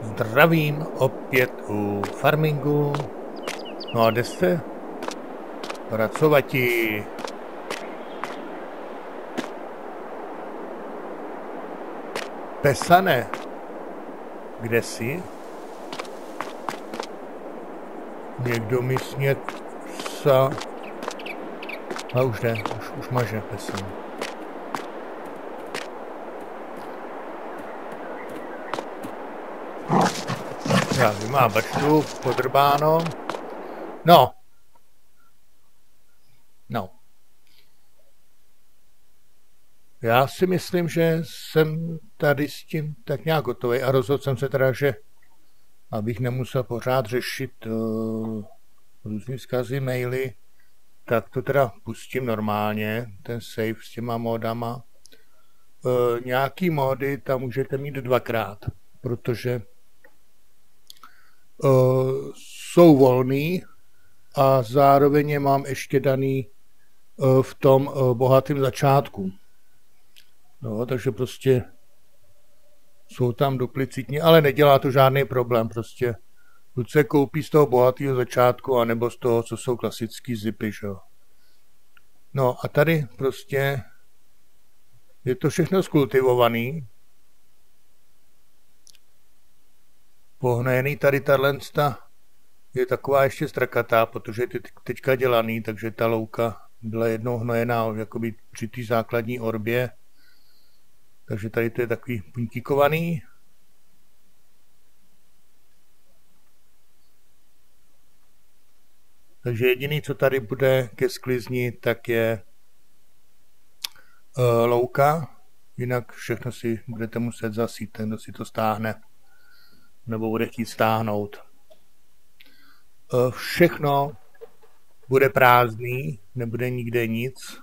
Zdravím opět u farmingu. No a jde se pracovati. Pesane, kde jsi? Někdo mi snět sa... A už jde, už, už maže pesan. Má bačku podrbáno. No. No. Já si myslím, že jsem tady s tím tak nějak gotový a rozhodl jsem se teda, že abych nemusel pořád řešit uh, různý vzkazy, maily, tak to teda pustím normálně, ten save s těma modama. Uh, nějaký mody tam můžete mít dvakrát, protože jsou volný a zároveň je mám ještě daný uh, v tom uh, bohatém začátku. No, takže prostě jsou tam duplicitní, ale nedělá to žádný problém, prostě buď se koupí z toho bohatého začátku, anebo z toho, co jsou klasický zipy, že? No a tady prostě je to všechno skultivovaný, pohnojený tady tahle je taková ještě strakatá, protože je teďka dělaný, takže ta louka byla jednou hnojená jakoby při té základní orbě. Takže tady to je takový puntíkovaný. Takže jediný, co tady bude ke sklizni, tak je uh, louka, jinak všechno si budete muset zasít, ten, kdo si to stáhne nebo bude chtít stáhnout. Eh, všechno bude prázdný, nebude nikde nic,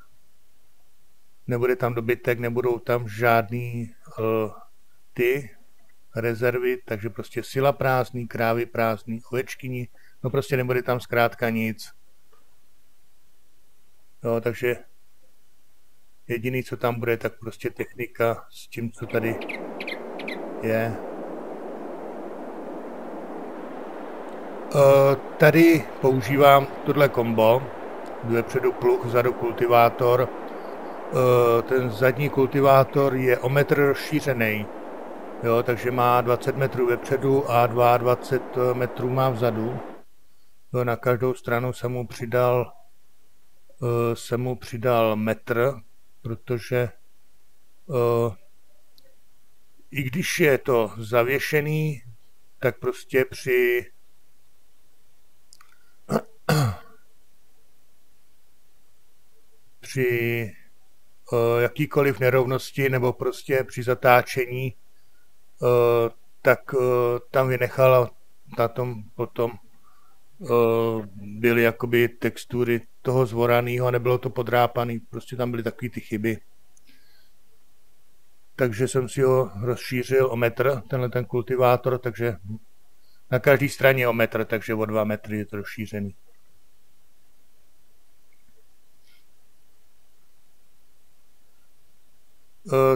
nebude tam dobytek, nebudou tam žádný uh, ty rezervy, takže prostě sila prázdný, krávy prázdný, ovečkyni, no prostě nebude tam zkrátka nic. Jo, takže jediný, co tam bude, tak prostě technika s tím, co tady je. Tady používám tohle kombo, předu pluh, vzadu kultivátor. Eh, ten zadní kultivátor je o metr rozšířený, jo, takže má 20 metrů vepředu a 22 metrů má vzadu. Jo, na každou stranu jsem mu přidal, eh, jsem mu přidal metr, protože i když je to zavěšený, tak prostě při při uh, jakýkoliv nerovnosti nebo prostě při zatáčení, uh, tak uh, tam vynechala na tom potom byly jakoby textury toho zvoraného, nebylo to podrápaný, prostě tam byly takové ty chyby. Takže jsem si ho rozšířil o metr, tenhle ten kultivátor, takže na každé straně o metr, takže o dva metry je to rozšířený.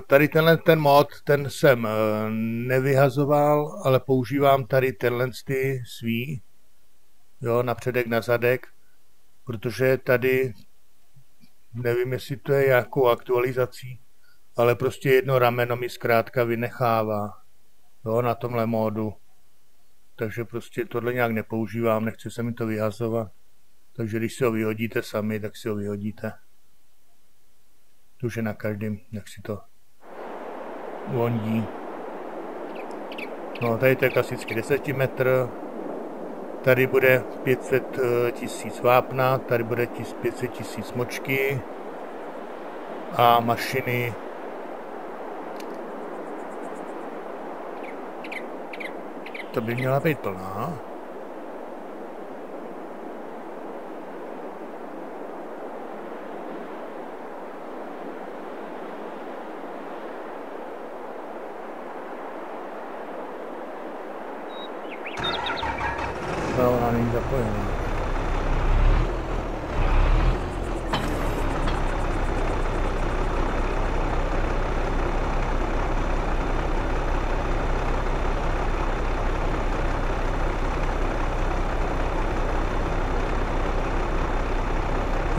Tady tenhle ten mod, ten jsem eh, nevyhazoval, ale používám tady tenhle ty svý, jo, na předek, na zadek, protože tady, nevím, jestli to je nějakou aktualizací, ale prostě jedno rameno mi zkrátka vynechává, jo, na tomhle módu. Takže prostě tohle nějak nepoužívám, nechci se mi to vyhazovat. Takže když si ho vyhodíte sami, tak si ho vyhodíte. To už je na každém, jak si to vondí. No, tady to je klasicky 10 metr. Tady bude 500 eh, tisíc vápna, tady bude 500 tisíc močky a mašiny to by měla být plná. rozprava, ona není zapojený.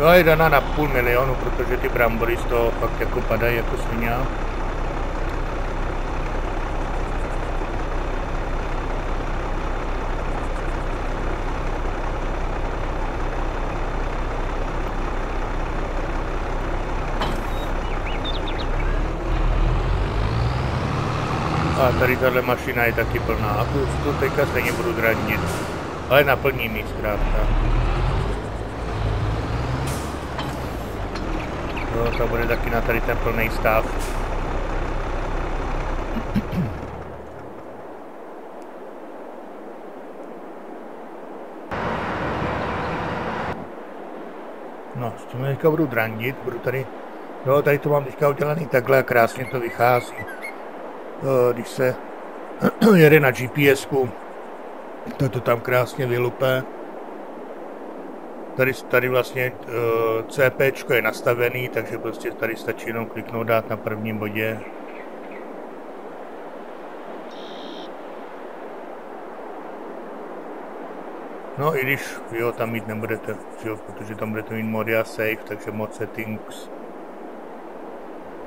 No je daná na půl milionu, protože ty brambory z toho fakt jako padají jako svině. Tady tahle mašina je taky plná. A to, teďka stejně budu dranit. Ale naplní mi zkrátka. Jo, to bude taky na tady ten plný stav. No, s tím teďka budu drandit, budu tady, jo, tady to mám teďka udělaný takhle a krásně to vychází. Jo, když se jede na GPSku, to to tam krásně vylupé. Tady, tady vlastně uh, CP je nastavený, takže prostě tady stačí jenom kliknout dát na prvním bodě. No i když jo, tam mít nebudete, jo, protože tam budete mít modia safe, takže mod settings.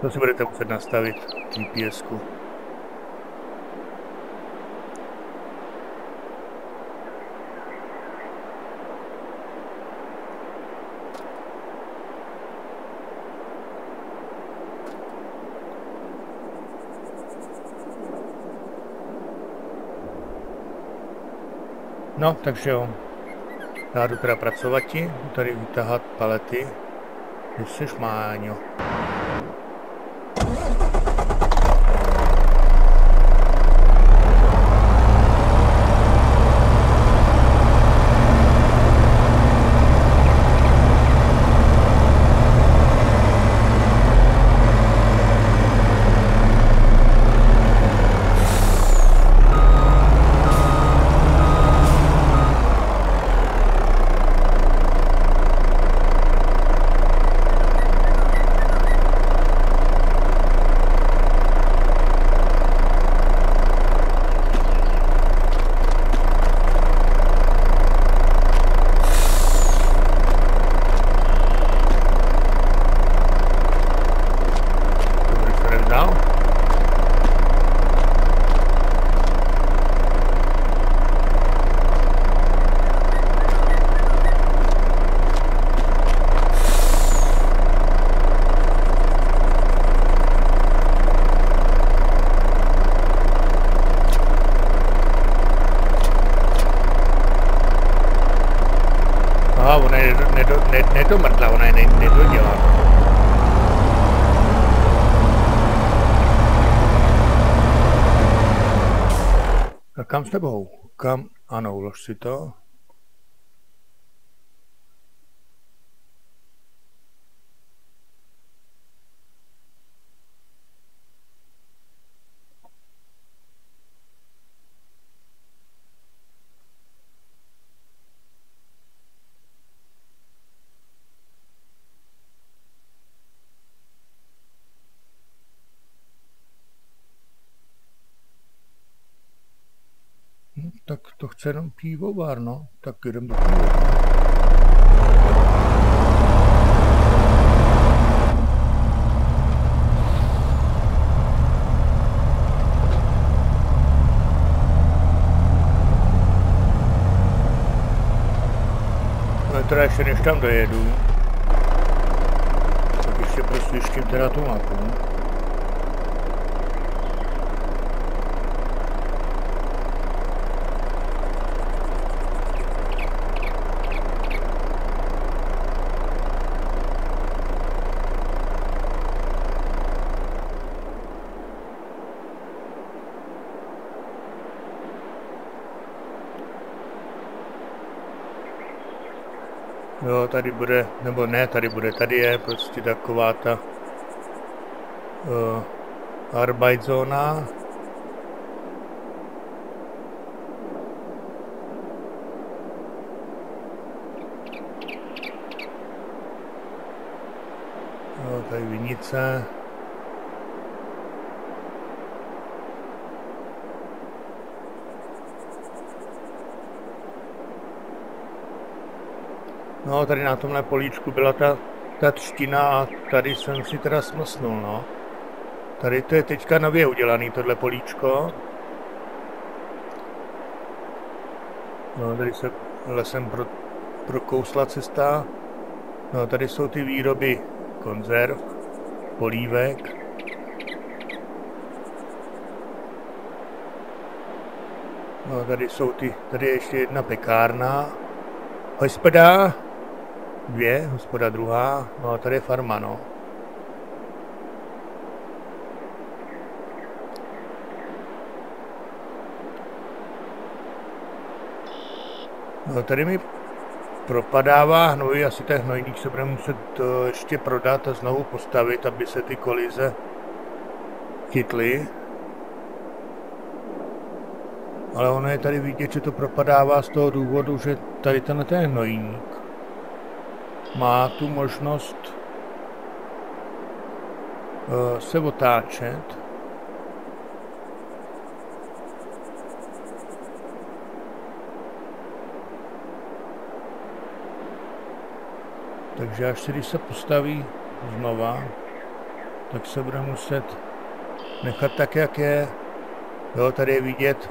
To si budete muset nastavit GPSku. No, takže jo. Já jdu teda pracovat ti, tady vytahat palety. Ty jsi Máňo. Kam s tebou? Kam? Ano, tak to chce jenom pivovar, no. Tak jdem do pivovaru. Ale teda ještě než tam dojedu, tak ještě prostě ještě teda tu mapu. Jo, tady bude, nebo ne, tady bude, tady je prostě taková ta uh, Arbeitzona. Jo, tady vinice. No, tady na tomhle políčku byla ta, ta třtina a tady jsem si teda smlsnul, no. Tady to je teďka nově udělaný, tohle políčko. No, tady se lesem pro, prokousla cesta. No, tady jsou ty výroby konzerv, polívek. No, tady jsou ty, tady je ještě jedna pekárna. Hospoda, dvě, hospoda druhá, no a tady je farma, no. No, tady mi propadává hnoj, asi ten hnojník se bude muset eh, ještě prodat a znovu postavit, aby se ty kolize chytly. Ale ono je tady vidět, že to propadává z toho důvodu, že tady ten ten hnojník má tu možnost uh, se otáčet. Takže až si, když se postaví znova, tak se bude muset nechat tak, jak je. Jo, tady je vidět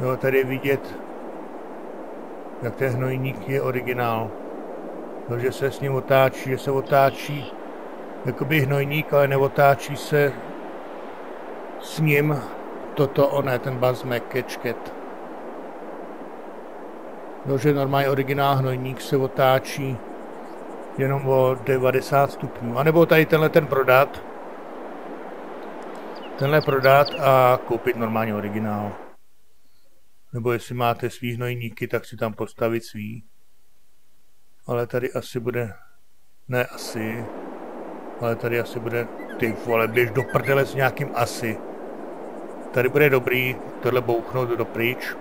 Jo, tady je vidět, jak ten hnojník je originál. Jo, že se s ním otáčí, že se otáčí jakoby hnojník, ale neotáčí se s ním toto oné, ten bazmek, kečket. Jo, že normálně originál hnojník se otáčí jenom o 90 stupňů. A nebo tady tenhle ten prodat, tenhle prodat a koupit normálně originál. Nebo jestli máte svý hnojníky, tak si tam postavit svý. Ale tady asi bude, ne asi, ale tady asi bude, ty vole, běž do prdele s nějakým asi. Tady bude dobrý tohle bouchnout do pryč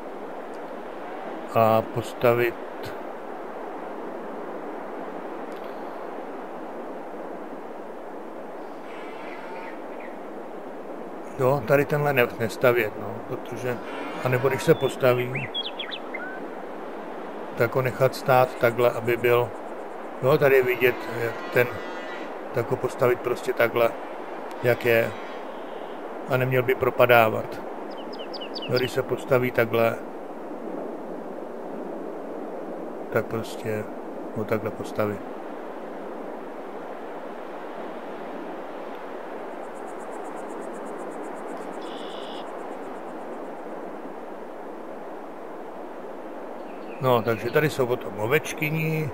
a postavit Jo, tady tenhle ne, nestavět, no, protože, anebo když se postaví, tak ho nechat stát takhle, aby byl, jo, tady vidět, jak ten, tak ho postavit prostě takhle, jak je, a neměl by propadávat. Jo, když se postaví takhle, tak prostě ho takhle postavit. No, takže tady jsou potom ovečkyni,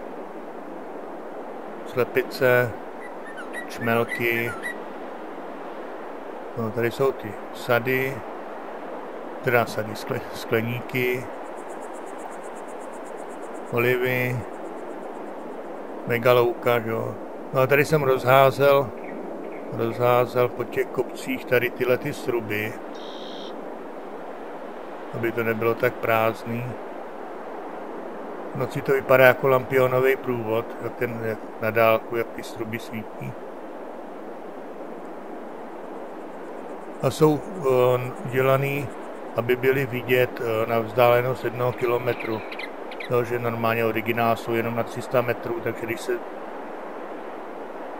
slepice, čmelky, no, tady jsou ty sady, teda sady, skle, skleníky, olivy, megalouka, jo. No a tady jsem rozházel, rozházel po těch kopcích tady tyhle ty sruby, aby to nebylo tak prázdný. V noci to vypadá jako lampionový průvod, jak ten na dálku, jak ty struby svítí. A jsou uh, dělaný, aby byly vidět uh, na vzdálenost jednoho kilometru. To, že normálně originál jsou jenom na 300 metrů, takže když se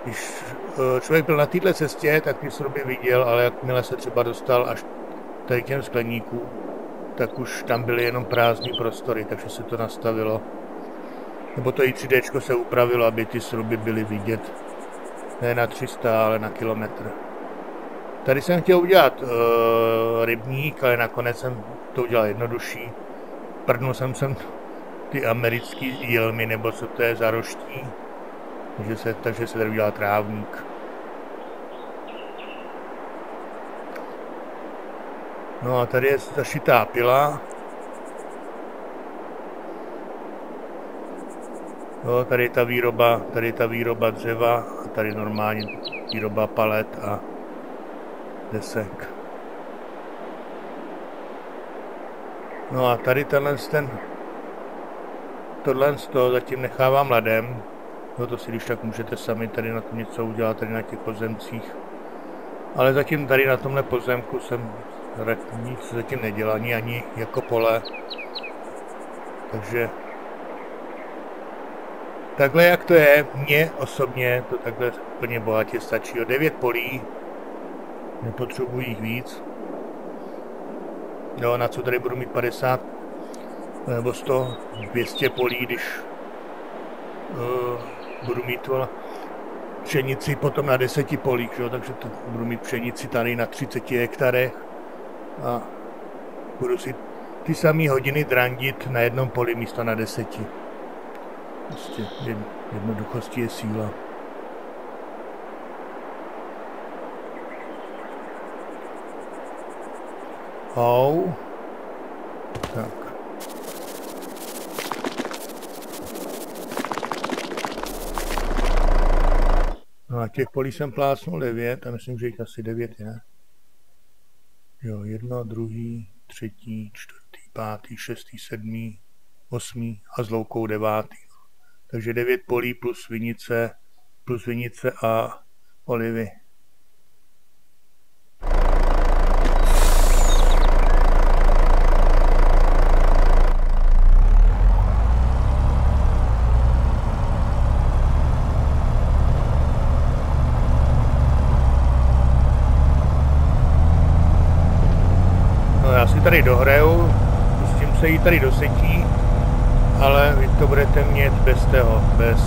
když uh, člověk byl na této cestě, tak ty struby viděl, ale jakmile se třeba dostal až tady k těm skleníkům, tak už tam byly jenom prázdní prostory, takže se to nastavilo. Nebo to i 3D se upravilo, aby ty sruby byly vidět. Ne na 300, ale na kilometr. Tady jsem chtěl udělat uh, rybník, ale nakonec jsem to udělal jednodušší. Prdnul jsem sem ty americký jelmy, nebo co to je za roští. Takže se, takže se tady udělal trávník. No a tady je zašitá pila. No, tady je ta výroba, tady je ta výroba dřeva a tady normálně výroba palet a desek. No a tady tenhle ten, tohle toho zatím nechávám ladem. No to si když tak můžete sami tady na tom něco udělat, tady na těch pozemcích. Ale zatím tady na tomhle pozemku jsem nic zatím nedělá, ani, ani jako pole. Takže takhle jak to je, mně osobně to takhle úplně bohatě stačí. O 9 polí, nepotřebuji jich víc. Jo, na co tady budu mít 50 nebo 100, 200 polí, když uh, budu mít vole, pšenici potom na 10 polích, jo, takže to budu mít pšenici tady na 30 hektarech a budu si ty samé hodiny drandit na jednom poli místo na deseti. Prostě jednoduchosti je síla. Oh. Tak. No a těch polí jsem plásnul devět a myslím, že jich asi devět je. Jo, jedno, druhý, třetí, čtvrtý, pátý, šestý, sedmý, osmý a s loukou devátý. Takže devět polí plus vinice, plus vinice a olivy. si tady dohraju, pustím se jí tady do setí, ale vy to budete mít bez toho, bez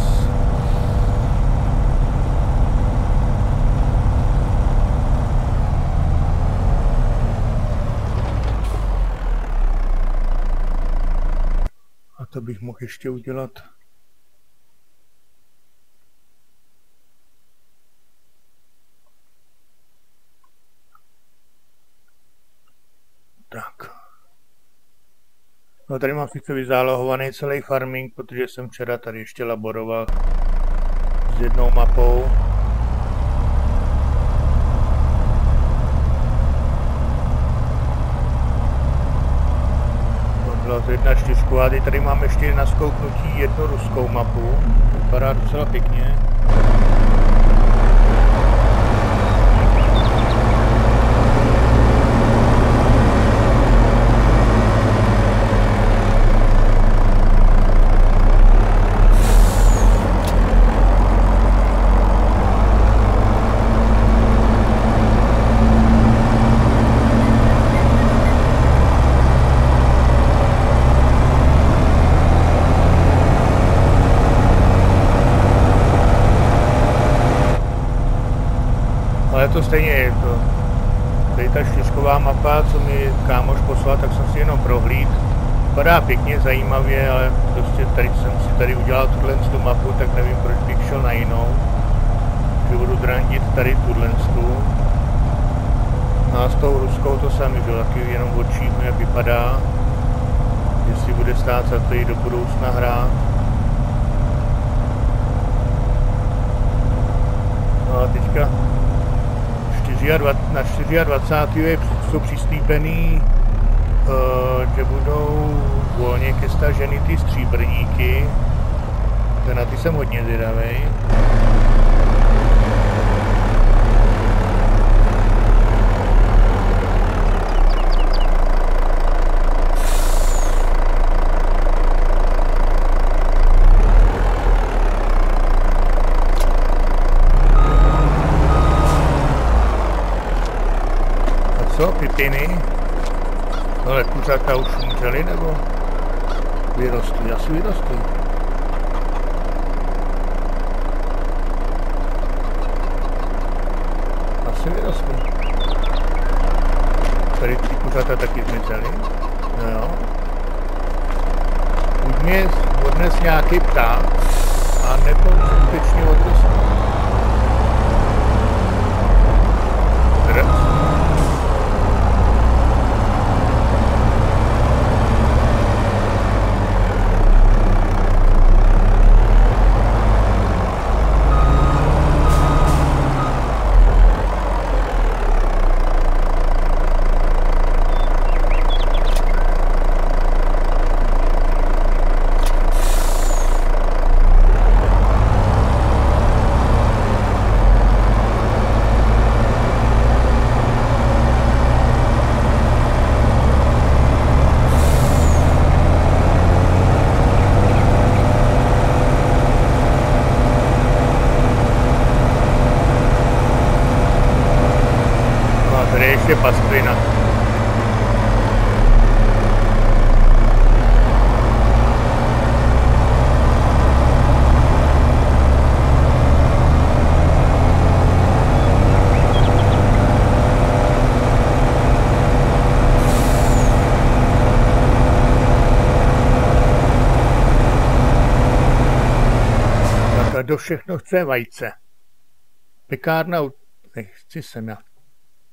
A to bych mohl ještě udělat Tak. No tady mám sice vyzálohovaný celý farming, protože jsem včera tady ještě laboroval s jednou mapou. Byla to jedna a tady mám ještě na skouknutí jednu ruskou mapu. Vypadá docela pěkně. to stejně je to. Tady ta čtyřková mapa, co mi kámoš poslal, tak jsem si jenom prohlíd. Vypadá pěkně, zajímavě, ale prostě tady jsem si tady udělal tuhle tu mapu, tak nevím, proč bych šel na jinou. Že budu drandit tady tuhle tu. No a s tou ruskou to sami, že taky jenom očím, jak vypadá. Jestli bude stát za to i do budoucna hrát. No a teďka na 24. Je, jsou přislíbený, uh, že budou volně ke staženy ty stříbrníky. Na ty jsem hodně zvědavý. pipiny. Ale kuřata už umřeli nebo Asi vyrostly. Asi vyrostly. Tady ty kuřata taky zmizely. No jo. Buď mě odnes nějaký pták, a nebo skutečně odrostl. Kdo všechno chce vajce. Pekárna, nechci sem já,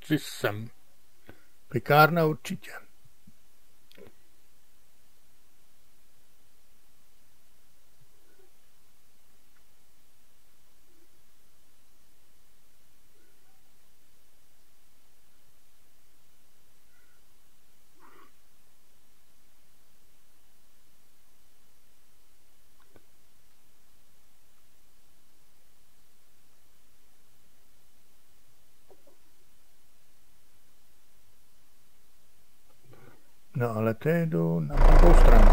chci sem. Pekárna určitě. No ale to jdu na druhou stranu.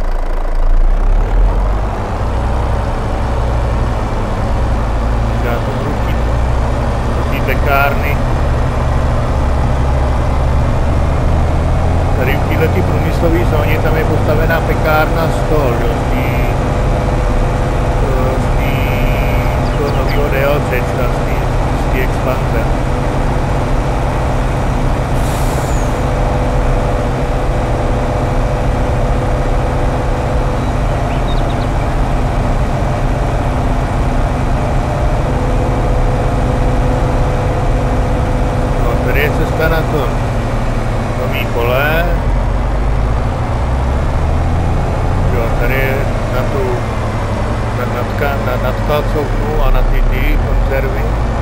that's also true on a city conserving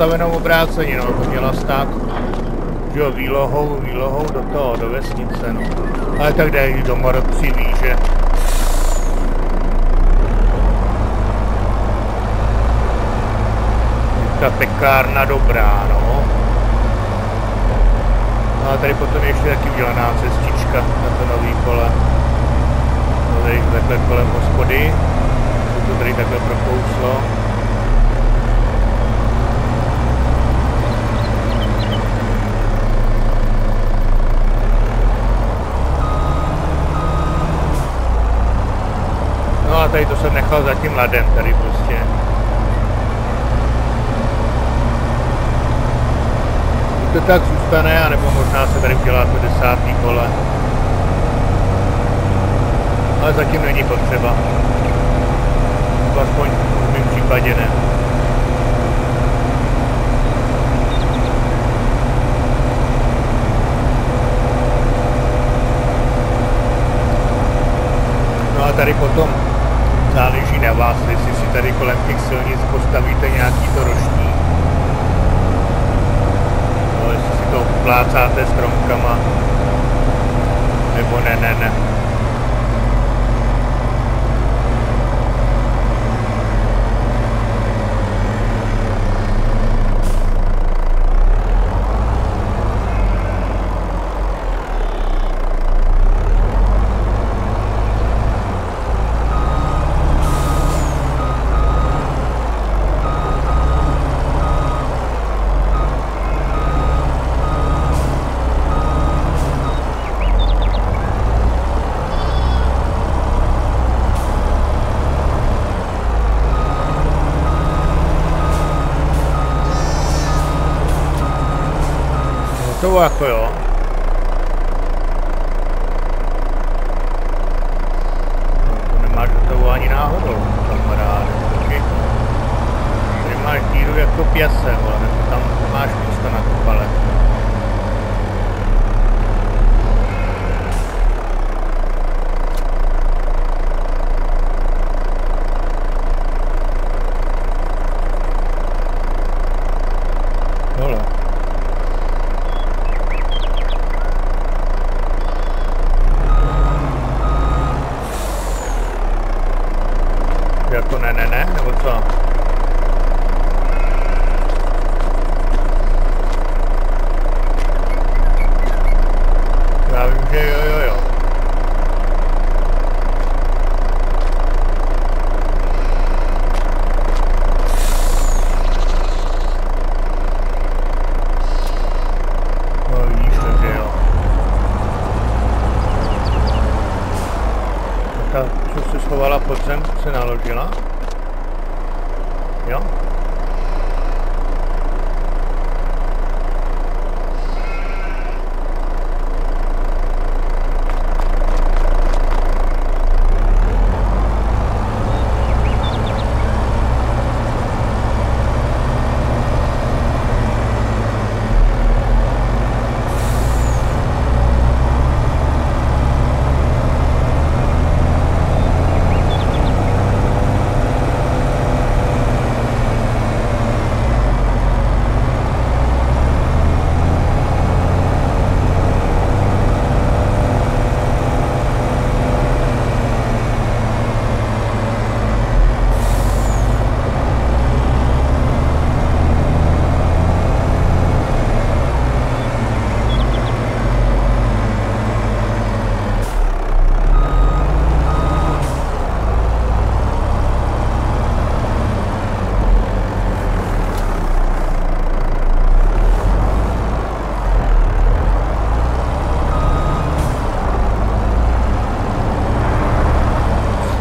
postavenou obráceně, no, to měla stát že jo, výlohou, výlohou do toho, do vesnice, no. Ale tak jde i do Morodci ví, že ta pekárna dobrá, no. No a tady potom ještě taky udělaná cestička na to nový pole. No tady takhle kolem hospody, to tady takhle prokouslo. a tady to jsem nechal za tím ladem, tady prostě. To tak zůstane, anebo možná se tady udělá to desátý kole. Ale zatím není potřeba. Aspoň v mém případě ne. 不，来来来，没错。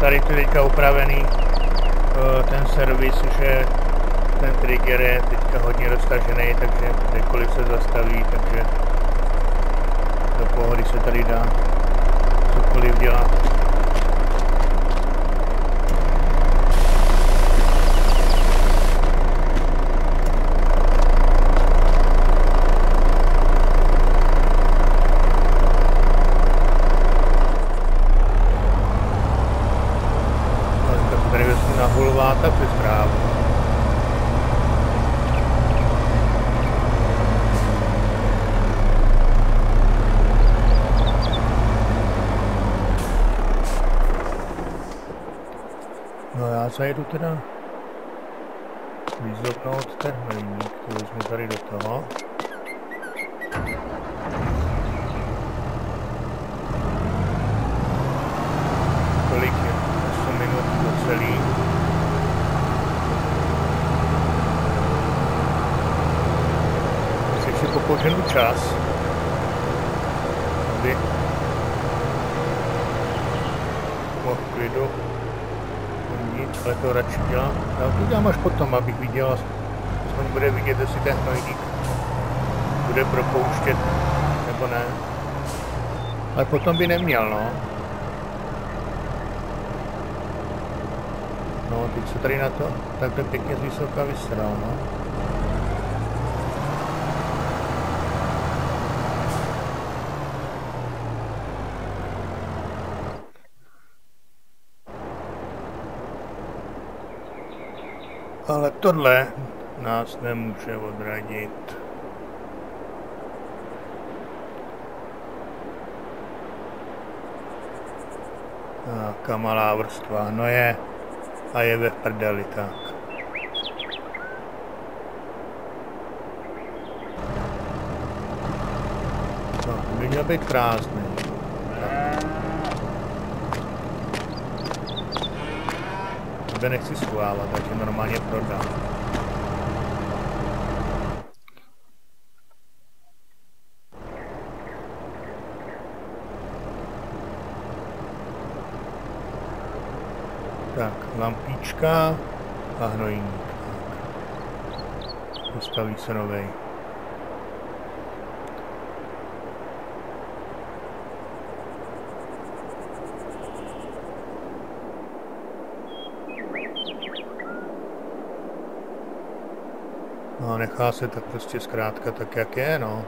Tady tady teďka upravený eh, ten servis, že ten trigger je teďka hodně roztažený, takže kdekoliv se zastaví, takže do pohody se tady dá cokoliv dělat. Side उतरा। Ale potom by neměl, no. No, teď se tady na to takhle pěkně zvysoká vysoka vysral, no. Ale tohle nás nemůže odradit. A kamalá vrstva, no je. A je ve prdeli, tak. No, by měl být prázdný. Tebe nechci schovávat, tak je normálně prodám. Tak, lampička a hnojník. Postaví se novej. No, nechá se tak prostě zkrátka tak, jak je, no.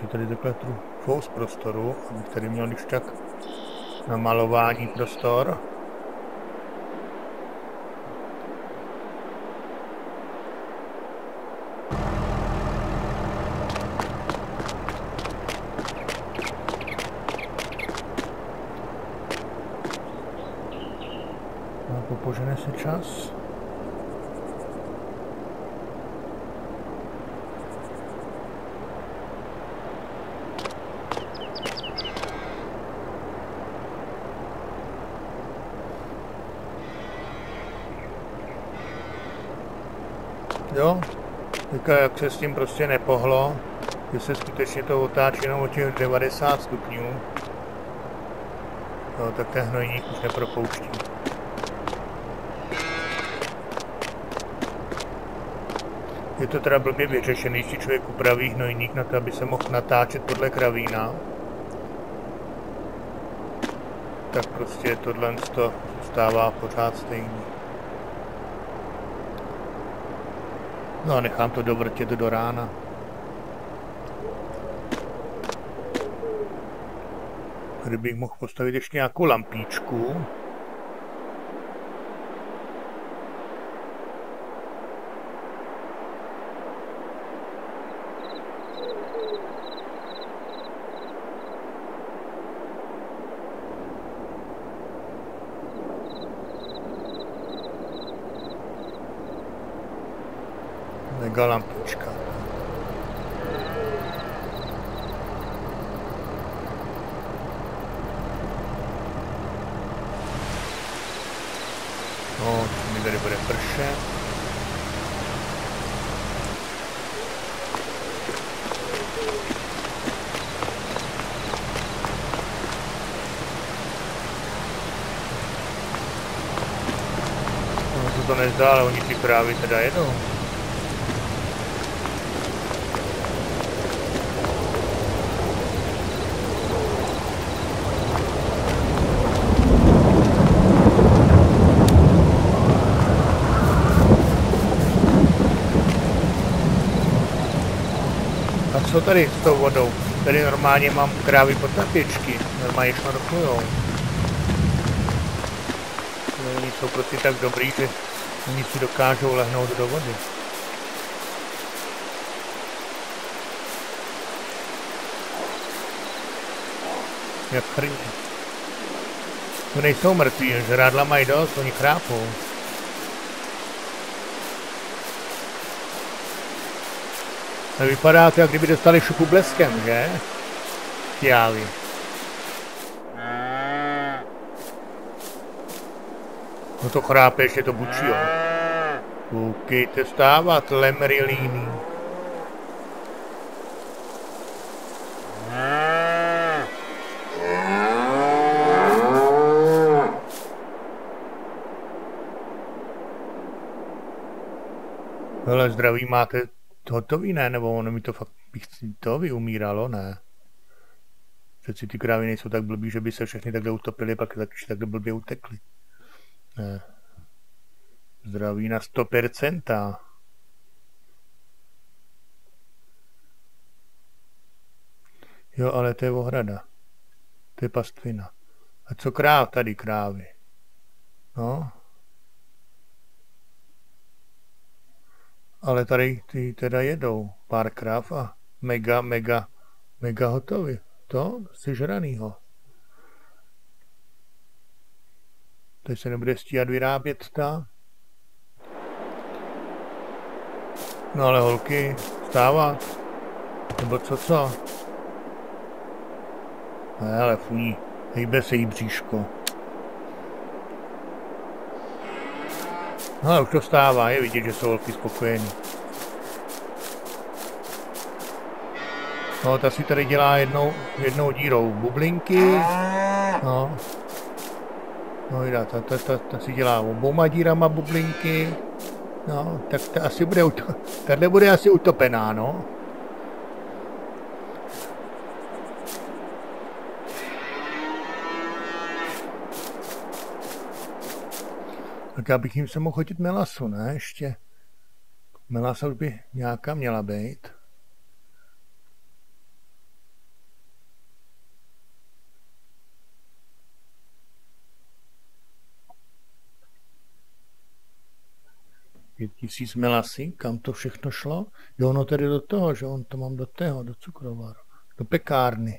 Si tady takhle tu z prostoru, abych tady měl když tak na malování prostor. Popožene se čas. Jo, teďka jak se s tím prostě nepohlo, že se skutečně to otáčí jenom o těch 90 stupňů, jo, tak ten hnojník už nepropouští. Je to teda blbě vyřešený, když člověk upraví hnojník na to, aby se mohl natáčet podle kravína. Tak prostě tohle to stává pořád stejný. No nechám to dovrtět do rána. Kdybych mohl postavit ještě nějakou lampíčku. mega lampička. No, mi tady bude pršet. No, se to nezdá, ale oni ty krávy teda jedou. co tady s tou vodou? Tady normálně mám krávy potapičky, normálně šmarklujou. Oni jsou prostě tak dobrý, že oni si dokážou lehnout do vody. Jak chrní. To nejsou mrtví, žrádla mají dost, oni chrápou. Vypadá to, jak kdyby dostali šupu bleskem, že? Jávy. No to chrápe, ještě to bučí, jo. Koukejte stávat, lemrilíny. Hele, zdraví máte hotový, ne? Nebo ono mi to fakt bych to vyumíralo, ne? Přeci ty krávy nejsou tak blbý, že by se všechny takhle utopily, pak taky takhle blbě utekly. Ne. Zdraví na 100%. Jo, ale to je ohrada. To je pastvina. A co kráv tady krávy? No. Ale tady ty teda jedou pár kráv a mega, mega, mega hotový. To jsi Teď se nebude stíhat vyrábět ta. No ale holky, stávat. Nebo co co? Ale fuj, hejbe se jí bříško. No, už to stává, je vidět, že jsou holky spokojený. No, ta si tady dělá jednou, jednou dírou bublinky. No. No, ta, ta, ta, ta si dělá obouma dírama bublinky. No, tak ta asi bude, tahle bude asi utopená, no. Tak já bych jim se mohl chodit melasu, ne? Ještě. Melasa už by nějaká měla být. Pět tisíc melasy, kam to všechno šlo? Jo, no tedy do toho, že on to mám do tého, do cukrovaru, do pekárny.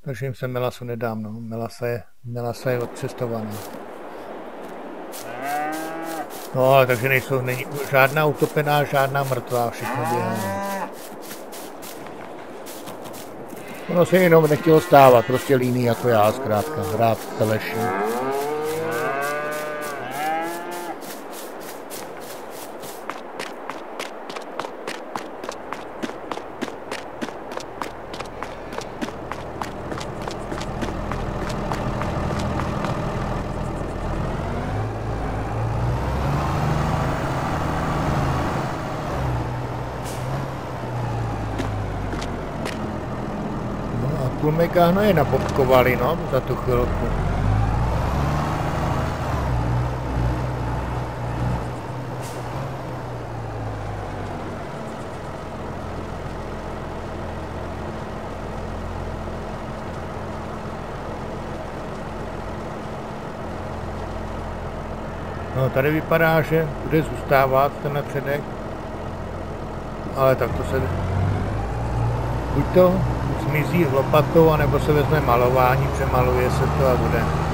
Takže jim se melasu nedám, no. Melasa je, melasa je odcestovaná. No, takže nejsou, není žádná utopená, žádná mrtvá, všechno běhá. Ono se jenom nechtělo stávat, prostě líný jako já, zkrátka, rád teleším. Mega hnoje nabobkovali, no, za tu chvilku. No, tady vypadá, že bude zůstávat tenhle předek, ale tak to se... Buď to zmizí lopatou, anebo se vezme malování, přemaluje se to a bude.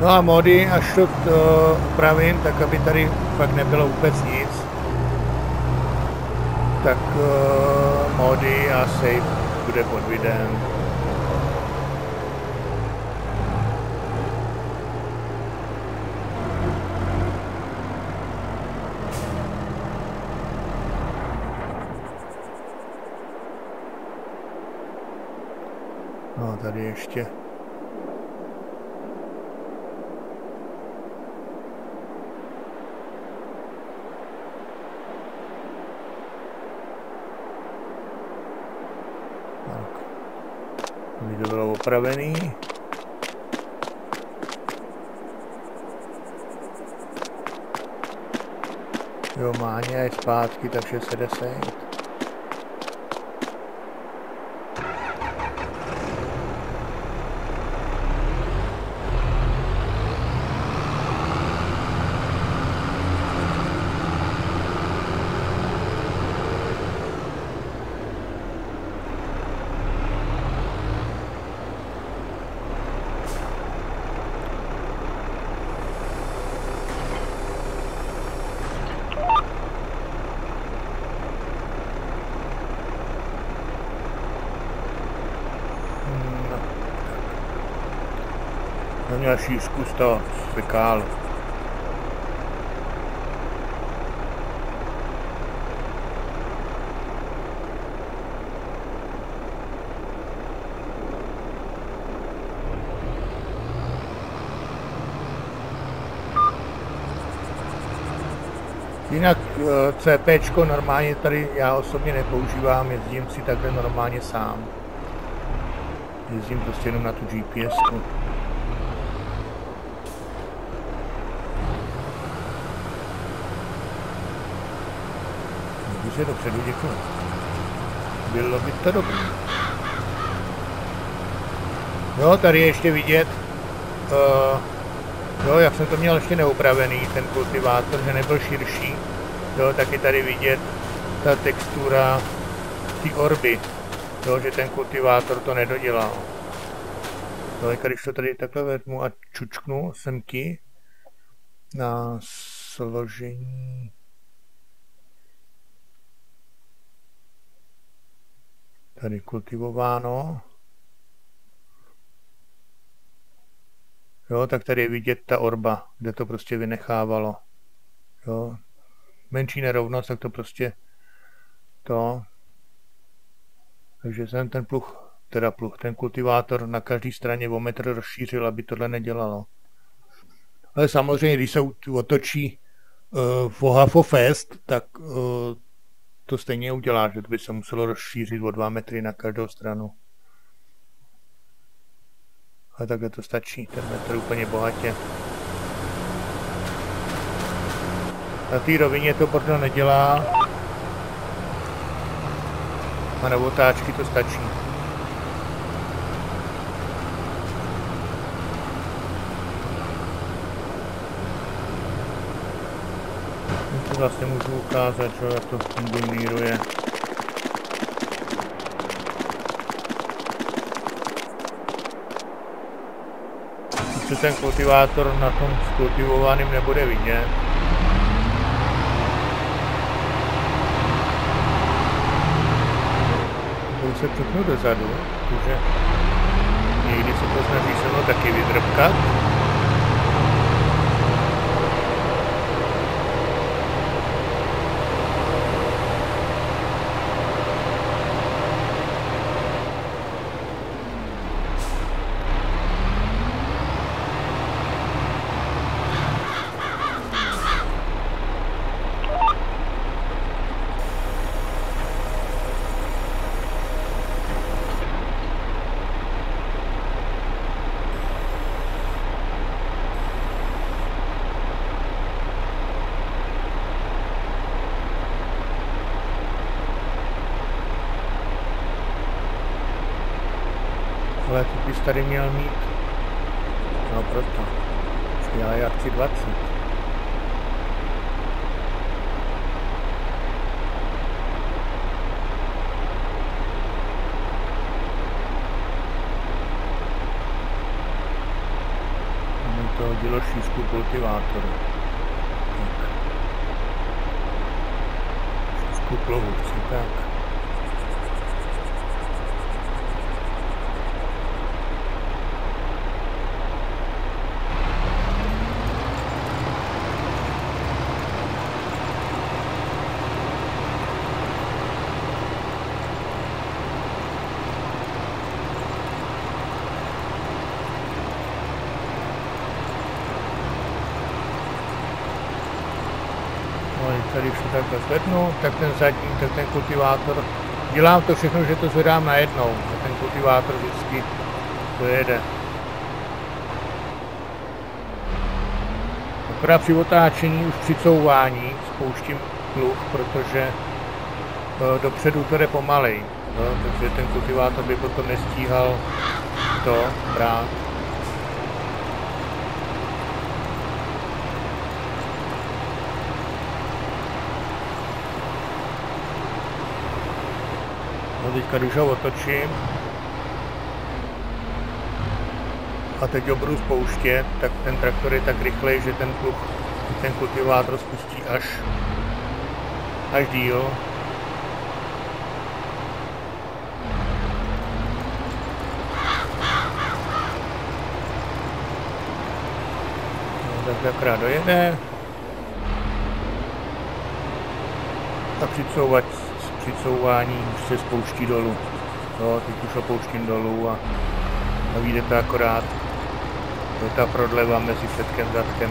No a mody, až to upravím, tak aby tady fakt nebylo vůbec nic, tak uh, mody a save bude pod videem. No, tady ještě aby to bylo opravený. Jo, Máňa je zpátky, takže se jde na šířku z toho fekálu. Jinak eh, CP normálně tady já osobně nepoužívám, jezdím si takhle normálně sám. Jezdím prostě jenom na tu GPS. -ku. Dobře, dopředu, děkuji. Bylo by to dobré. Jo, tady je ještě vidět, uh, jo, jak jsem to měl ještě neupravený, ten kultivátor, že nebyl širší. Jo, tak je tady vidět ta textura ty orby, jo, že ten kultivátor to nedodělal. Jo, když to tady takhle vezmu a čučknu semky na složení tady kultivováno. Jo, tak tady je vidět ta orba, kde to prostě vynechávalo. Jo, menší nerovnost, tak to prostě to. Takže jsem ten pluch, teda pluch, ten kultivátor na každé straně o metr rozšířil, aby tohle nedělalo. Ale samozřejmě, když se otočí uh, Vohafo Fest, tak uh, to stejně udělá, že to by se muselo rozšířit o 2 metry na každou stranu. Ale takhle to stačí, ten metr úplně bohatě. Na té rovině to brdo nedělá. A na otáčky to stačí. To vlastně můžu ukázat, čo, jak to kombiníruje. Sice ten kultivátor na tom skultivovaným nebude vidět, se přepnu dozadu, protože někdy se to snaží se mnou taky vydrbkat. Ale ty bys tady měl mít. No proto. Já, já chci 20. to hodilo šířku kultivátoru. Tak. Šířku plovůvce, tak. tady zvednu, tak ten zadní, tak ten kultivátor, dělám to všechno, že to zvedám najednou a ten kultivátor vždycky dojede. Akorát při otáčení už při couvání spouštím pluch, protože e, dopředu to jde pomalej, no, takže ten kultivátor by potom nestíhal to brát. Teďka když ho otočím a teď ho budu spouštět, tak ten traktor je tak rychlej, že ten pluch, ten kultivátor spustí až, až díl. No, tak akorát dojede. A přicouvat přicouvání už se spouští dolů. Jo, teď už ho pouštím dolů a, a vyjde to akorát. To je ta prodleva mezi předkem a zadkem.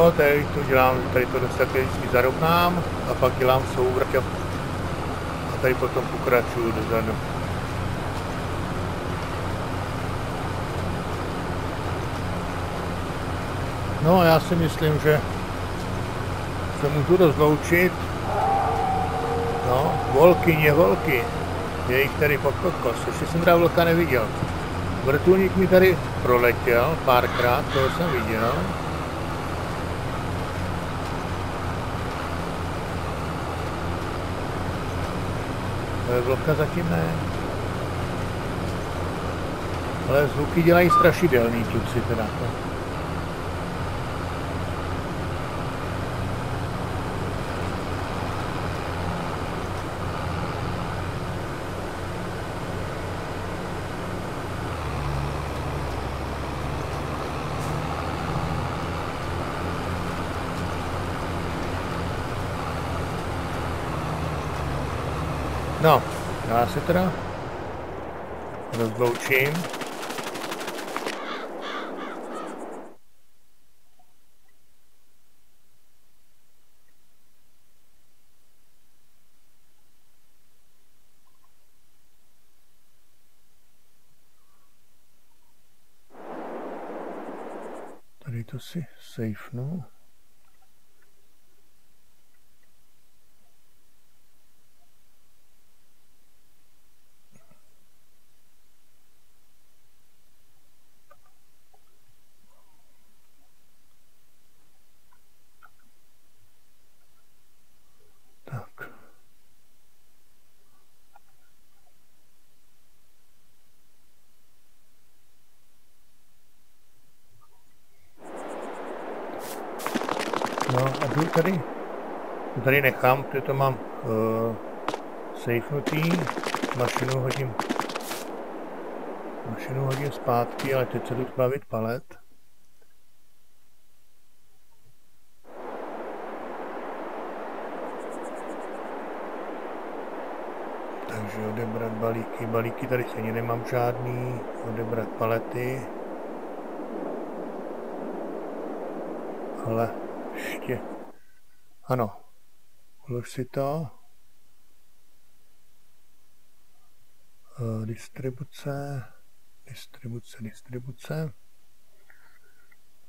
No, tady to dělám, tady to dostatečně zarovnám a pak dělám souvrť a, a tady potom pokračuju dozadu. No, já si myslím, že se můžu rozloučit. No, volkyně, volky. Je jich tady pod kokos. Ještě jsem teda vlka neviděl. Vrtulník mi tady proletěl párkrát, to jsem viděl. Vlka zatím ne. Ale zvuky dělají strašidelný kluci teda. No, já se teda rozloučím. Tady to si safenu. tady, to tady nechám, protože to mám uh, safenutý, mašinu hodím, mašinu hodím zpátky, ale teď se jdu zbavit palet. Takže odebrat balíky, balíky tady stejně nemám žádný, odebrat palety. Ale ještě ano, ulož si to. Distribuce, distribuce, distribuce.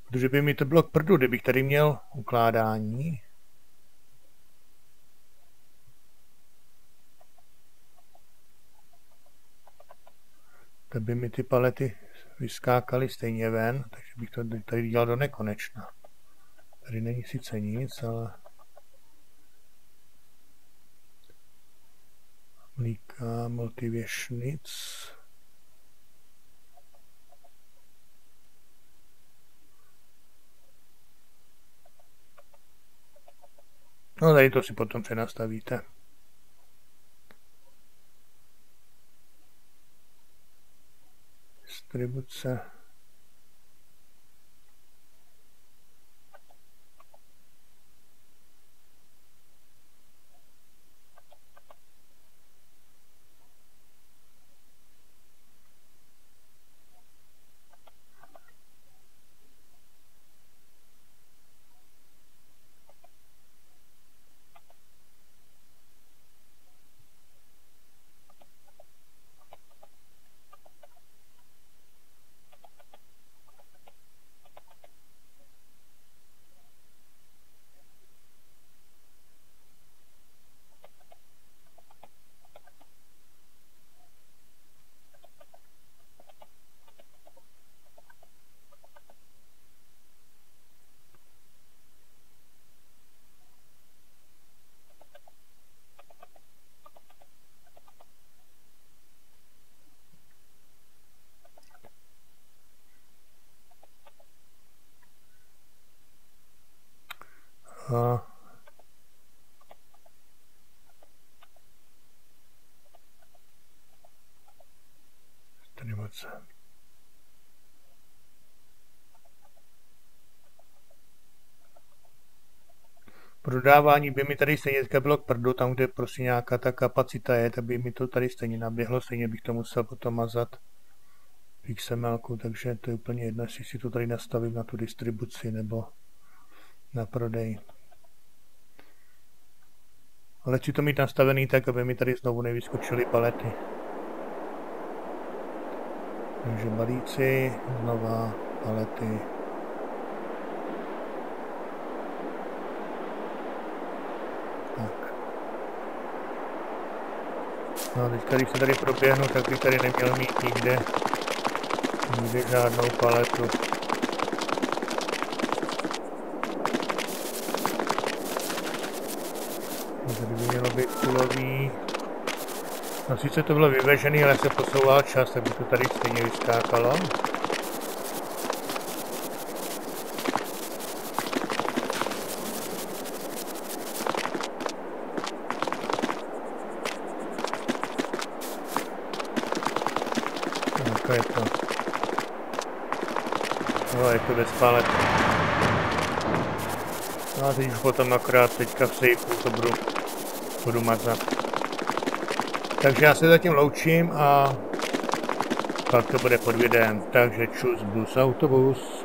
Protože by mi to bylo k prdu, kdybych tady měl ukládání. Tak by mi ty palety vyskákaly stejně ven, takže bych to tady dělal do nekonečna. Tady není sice nic, ale mlíka multivěšnic. No tady to si potom přenastavíte. Distribuce. A distribuce. Prodávání by mi tady stejně bylo k prdu, tam, kde prostě nějaká ta kapacita je, tak by mi to tady stejně naběhlo, stejně bych to musel potom mazat XML, takže to je úplně jedno, jestli si to tady nastavím na tu distribuci, nebo na prodej. Ale chci to mít nastavený tak, aby mi tady znovu nevyskočily palety. Takže balíci, znova palety. No teď, když se tady proběhnu, tak bych tady neměl mít nikde, nikde žádnou paletu. Tady by mělo být kulový. No sice to bylo vyvežený, ale se posouval čas, tak by to tady stejně vyskákalo. Tak je to. No, je to bez palet. No a teď už potom akorát teďka v sejfu to budu, budu mazat. Takže já se zatím loučím a pak to bude pod videem. Takže čus, bus, autobus.